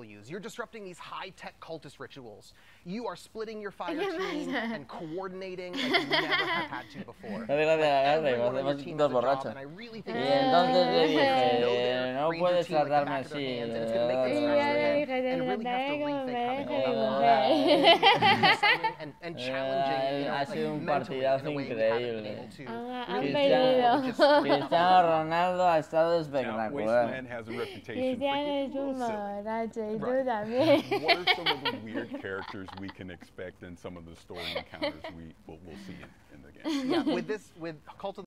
people use. You're disrupting these high-tech cultist rituals. You are splitting your fire team and coordinating like you never have had to before. dos borrachos. Y entonces le dije, no puedes tratarme así. And challenging, you know, Ha like sido un partidazo increíble. Ah, han perdido. Cristiano Ronaldo ha estado espectacular. Wasteland has a reputation for Cristiano es un borracho y tú también. What are some of the weird characters we can expect in some of the story encounters we will we'll see in, in the game? yeah, with this, with Cult of